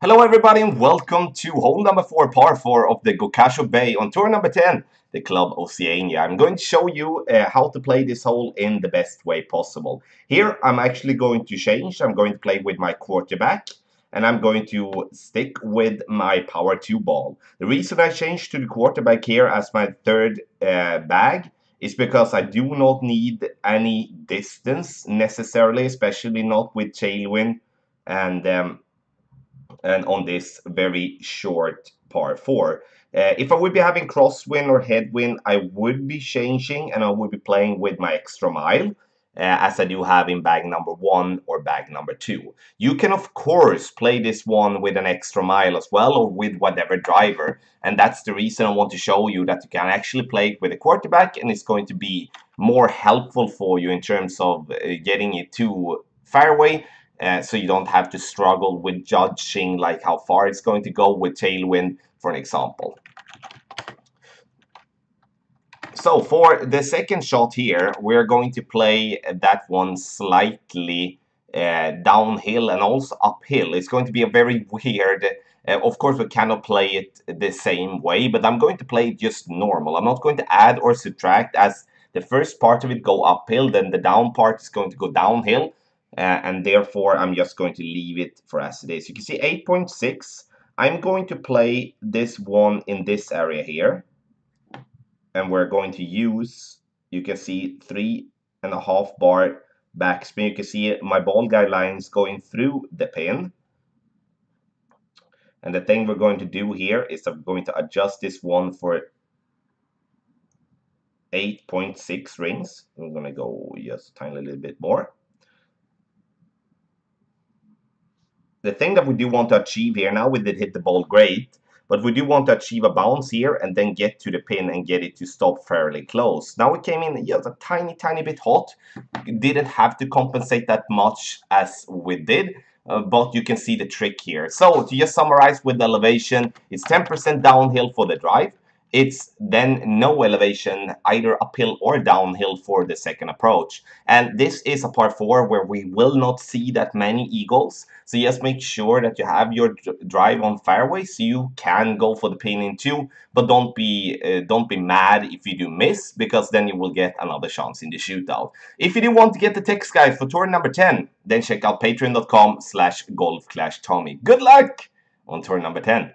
Hello everybody and welcome to hole number 4 par 4 of the Gokasho Bay on tour number 10, the Club Oceania. I'm going to show you uh, how to play this hole in the best way possible. Here I'm actually going to change, I'm going to play with my quarterback and I'm going to stick with my power 2 ball. The reason I changed to the quarterback here as my third uh, bag is because I do not need any distance necessarily, especially not with tailwind and um, and on this very short par 4. Uh, if I would be having crosswind or headwind, I would be changing and I would be playing with my extra mile. Uh, as I do have in bag number one or bag number two. You can of course play this one with an extra mile as well or with whatever driver and that's the reason I want to show you that you can actually play it with a quarterback and it's going to be more helpful for you in terms of uh, getting it to fairway uh, so you don't have to struggle with judging like how far it's going to go with tailwind for an example. So for the second shot here we're going to play that one slightly uh, downhill and also uphill. It's going to be a very weird uh, of course we cannot play it the same way but I'm going to play it just normal. I'm not going to add or subtract as the first part of it go uphill then the down part is going to go downhill uh, and therefore I'm just going to leave it for as it is. You can see 8.6. I'm going to play this one in this area here and we're going to use, you can see three and a half bar backspin. You can see my ball guidelines going through the pin. And the thing we're going to do here is I'm going to adjust this one for 8.6 rings. I'm going to go just a tiny little bit more. The thing that we do want to achieve here, now we did hit the ball great, but we do want to achieve a bounce here and then get to the pin and get it to stop fairly close. Now we came in just a tiny, tiny bit hot. Didn't have to compensate that much as we did. Uh, but you can see the trick here. So to just summarize with the elevation, it's 10% downhill for the drive, it's then no elevation either uphill or downhill for the second approach. And this is a par 4 where we will not see that many eagles. So just make sure that you have your drive on fairway so you can go for the pin in two. But don't be uh, don't be mad if you do miss because then you will get another chance in the shootout. If you do want to get the text guide for tour number 10, then check out patreon.com slash golfclashtommy. Good luck on tour number 10.